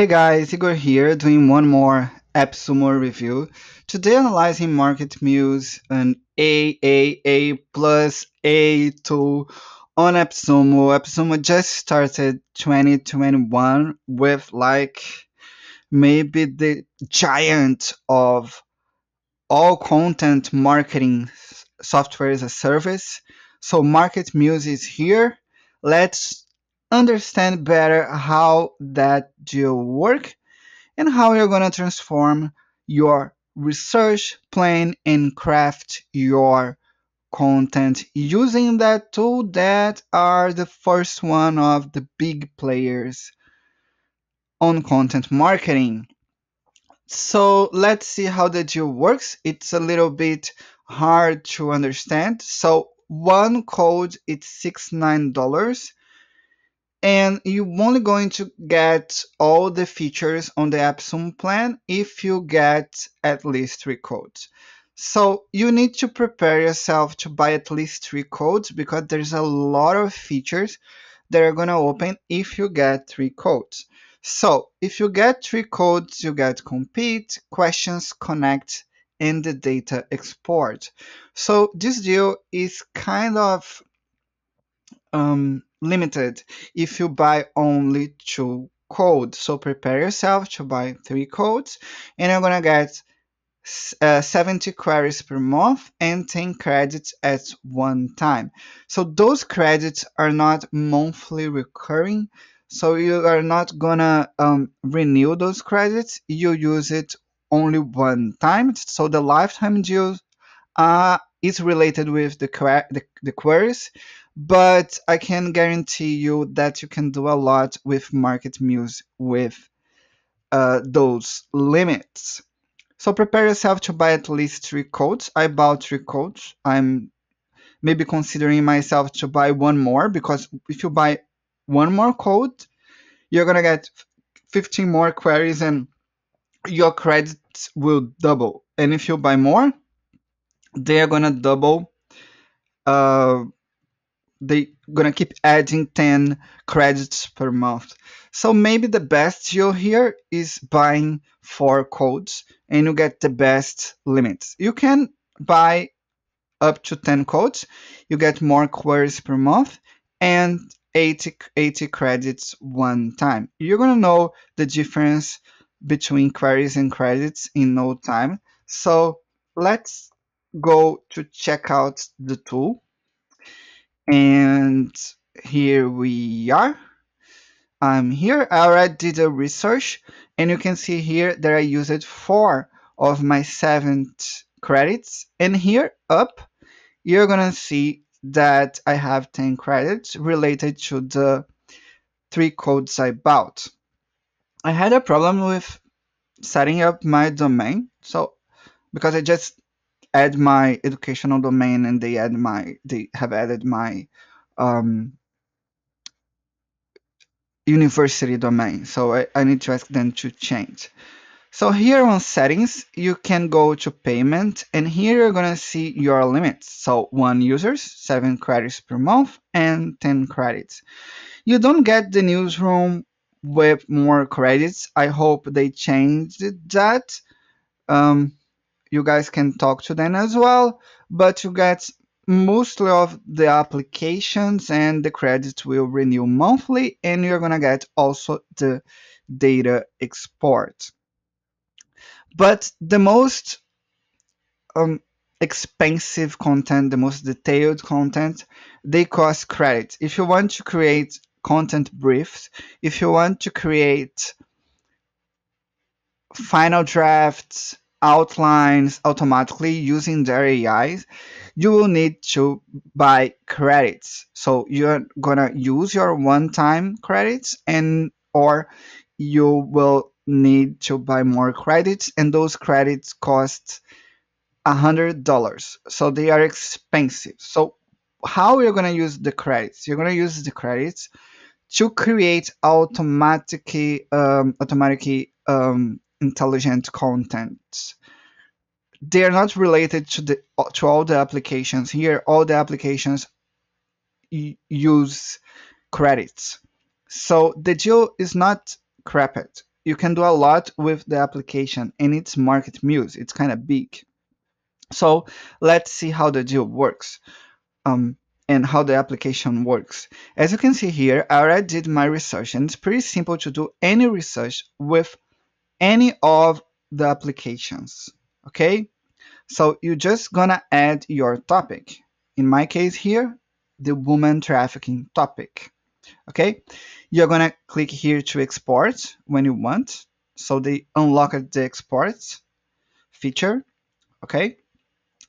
Hey guys, Igor here doing one more AppSumo review. Today analyzing MarketMuse and AAA plus A2 on AppSumo. AppSumo just started 2021 with like maybe the giant of all content marketing software as a service. So MarketMuse is here. Let's understand better how that deal work and how you're going to transform your research plan and craft your content using that tool that are the first one of the big players on content marketing. So let's see how the deal works. It's a little bit hard to understand. So one code it's $69 and you're only going to get all the features on the AppSumo plan if you get at least three codes. So you need to prepare yourself to buy at least three codes because there's a lot of features that are going to open if you get three codes. So if you get three codes, you get compete, questions, connect, and the data export. So this deal is kind of um, limited if you buy only two codes. So prepare yourself to buy three codes and you're gonna get uh, 70 queries per month and 10 credits at one time. So those credits are not monthly recurring. So you are not gonna um, renew those credits. You use it only one time. So the lifetime deal uh, is related with the, the, the queries but I can guarantee you that you can do a lot with MarketMuse with uh, those limits. So prepare yourself to buy at least three codes. I bought three codes. I'm maybe considering myself to buy one more because if you buy one more code, you're gonna get 15 more queries and your credits will double. And if you buy more, they are gonna double uh, they gonna keep adding 10 credits per month. So maybe the best deal here is buying four codes and you get the best limits. You can buy up to 10 codes, you get more queries per month and 80, 80 credits one time. You're gonna know the difference between queries and credits in no time. So let's go to check out the tool and here we are. I'm here. I already did a research and you can see here that I used four of my seven credits. And here up, you're gonna see that I have 10 credits related to the three codes I bought. I had a problem with setting up my domain. So because I just add my educational domain and they add my they have added my um, university domain. So I, I need to ask them to change. So here on settings you can go to payment and here you're gonna see your limits. So one users seven credits per month and 10 credits. You don't get the newsroom with more credits. I hope they changed that. Um, you guys can talk to them as well, but you get mostly of the applications and the credits will renew monthly and you're gonna get also the data export. But the most um, expensive content, the most detailed content, they cost credits. If you want to create content briefs, if you want to create final drafts, outlines automatically using their AIs, you will need to buy credits. So you're gonna use your one-time credits and or you will need to buy more credits and those credits cost a hundred dollars. So they are expensive. So how you're gonna use the credits? You're gonna use the credits to create automatically um, automatically um, intelligent content. They are not related to the to all the applications. Here, all the applications use credits. So the deal is not crapped. you can do a lot with the application and it's MarketMuse it's kind of big so let's see how the deal works um, and how the application works as you can see here i already did my research and it's pretty simple to do any research with any of the applications okay? So you're just gonna add your topic. In my case here the woman trafficking topic okay? You're gonna click here to export when you want. So they unlock the export feature okay?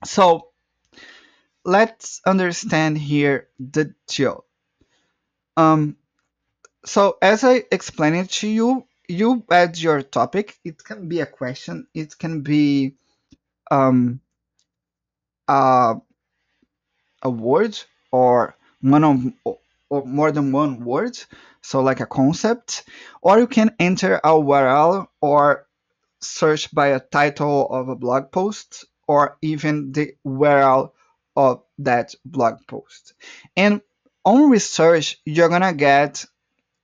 So let's understand here the deal. Um so as i explained it to you you add your topic it can be a question it can be um a, a word or one of or more than one word, so like a concept, or you can enter a URL or search by a title of a blog post or even the URL of that blog post. And on research, you're gonna get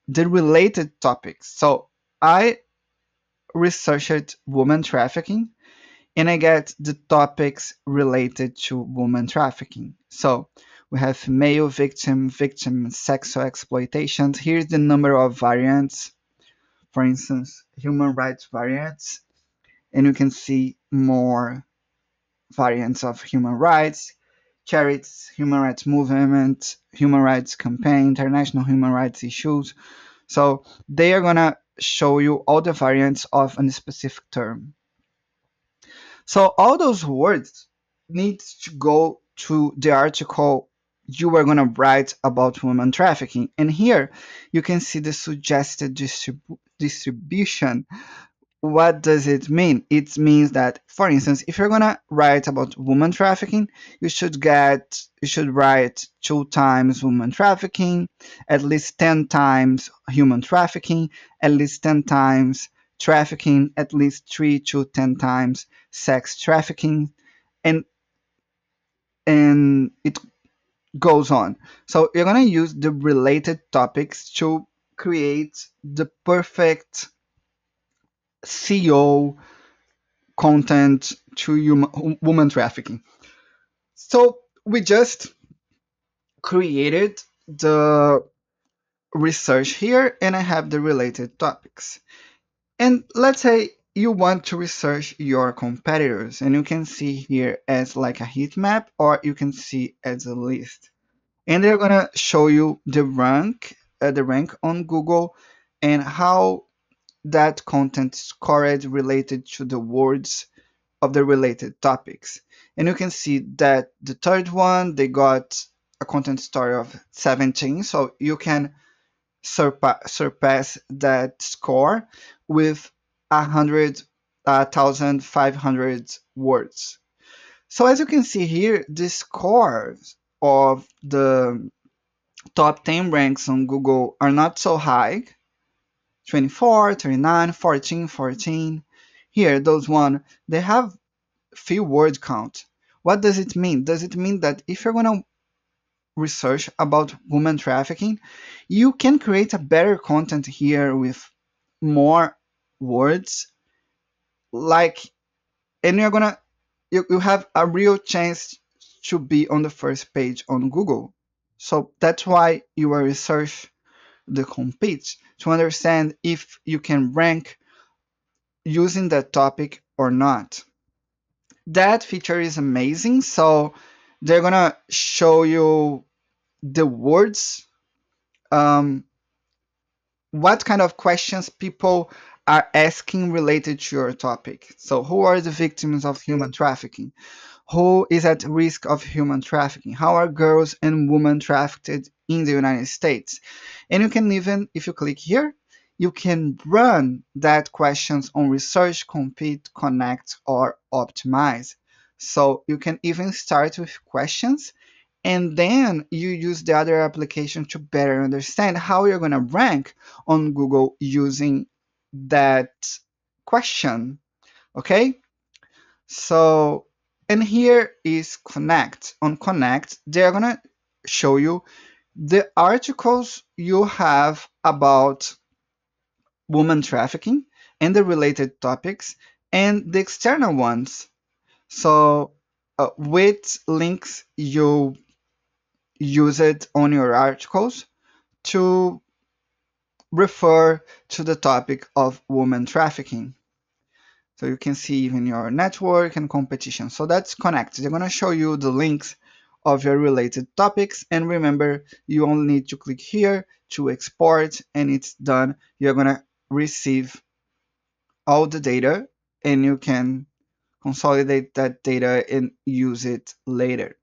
the related topics. So I researched woman trafficking and I get the topics related to woman trafficking. So we have male victim, victim sexual exploitation. Here's the number of variants. For instance, human rights variants. And you can see more variants of human rights, charities, human rights movement, human rights campaign, international human rights issues. So they are gonna show you all the variants of a specific term. So all those words need to go to the article you are going to write about women trafficking. And here you can see the suggested distribu- distribution. What does it mean? It means that, for instance, if you're gonna write about woman trafficking, you should get you should write two times woman trafficking, at least ten times human trafficking, at least ten times trafficking, at least three to ten times sex trafficking, and and it goes on. So you're to use the related topics to create the perfect SEO content to human, woman trafficking. So we just created the research here and I have the related topics. And let's say you want to research your competitors and you can see here as like a heat map or you can see as a list and they're gonna show you the rank uh, the rank on google and how that content scored related to the words of the related topics and you can see that the third one they got a content story of 17 so you can surpa- surpass that score with a hundred uh, thousand five hundred words. So as you can see here, the scores of the top 10 ranks on Google are not so high. 24, 39, 14, 14. Here, those one, they have few word count. What does it mean? Does it mean that if you're gonna research about woman trafficking, you can create a better content here with more words like and you're gonna you, you have a real chance to be on the first page on google so that's why you are research the compete to understand if you can rank using that topic or not that feature is amazing so they're gonna show you the words um, what kind of questions people are asking related to your topic. So, who are the victims of human trafficking? Who is at risk of human trafficking? How are girls and women trafficked in the United States? And you can even, if you click here, you can run that questions on research, compete, connect, or optimize. So you can even start with questions and then you use the other application to better understand how you're going to rank on Google using that question. Okay? So, and here is Connect. On Connect, they're going to show you the articles you have about woman trafficking and the related topics, and the external ones. So, uh, which links you use it on your articles to refer to the topic of woman trafficking. So you can see even your network and competition. So that's connected. I'm going to show you the links of your related topics. And remember, you only need to click here to export and it's done. You're going to receive all the data and you can consolidate that data and use it later.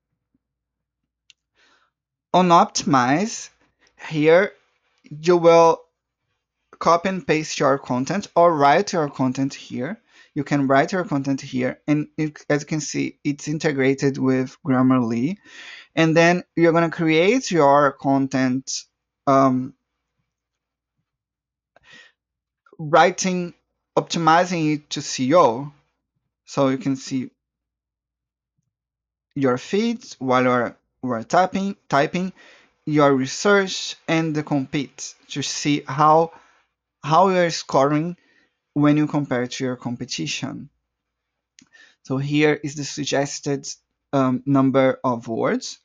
On Optimize, here you will copy and paste your content or write your content here. You can write your content here, and it, as you can see, it's integrated with Grammarly. And then you're going to create your content um, writing, optimizing it to SEO. So you can see your feeds while you're, you're typing, typing your research and the compete to see how how you're scoring when you compare to your competition. So here is the suggested um, number of words.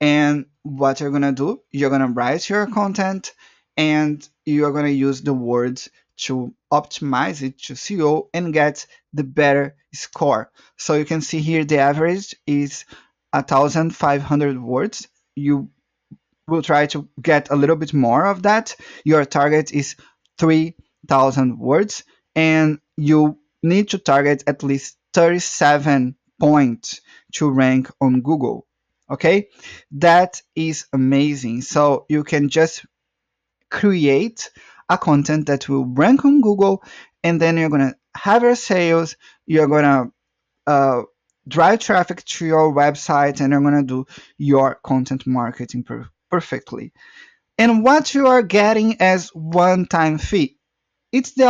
And what you're gonna do, you're gonna write your content and you're gonna use the words to optimize it to SEO and get the better score. So you can see here the average is 1500 words. You will try to get a little bit more of that. Your target is 3000 words and you need to target at least 37 points to rank on Google. Okay, that is amazing. So you can just create a content that will rank on Google, and then you're gonna have your sales. You're gonna uh, drive traffic to your website, and you're gonna do your content marketing per- perfectly. And what you are getting as one-time fee it's the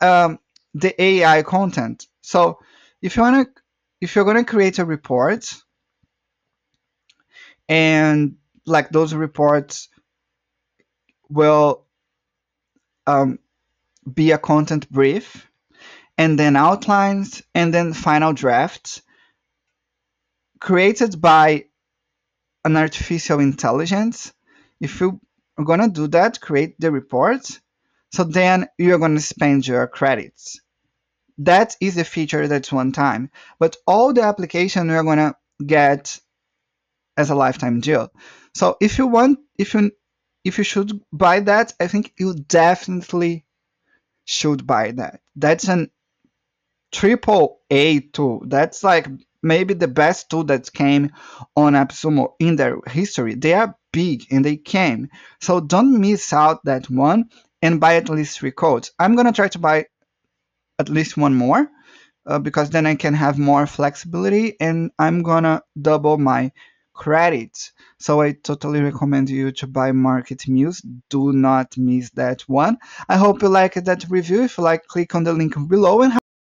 um, the AI content. So if you wanna if you're gonna create a report and like those reports will um, be a content brief and then outlines and then final drafts created by an artificial intelligence. If you are gonna do that, create the report, so then you're going to spend your credits. That is a feature that's one time, but all the application you're going to get as a lifetime deal. So if you want, if you if you should buy that, I think you definitely should buy that. That's an triple A tool. That's like maybe the best tool that came on AppSumo in their history. They are big and they came. So don't miss out that one and buy at least three codes. I'm gonna try to buy at least one more uh, because then I can have more flexibility and I'm gonna double my credits. So I totally recommend you to buy MarketMuse. Do not miss that one. I hope you liked that review. If you like, click on the link below and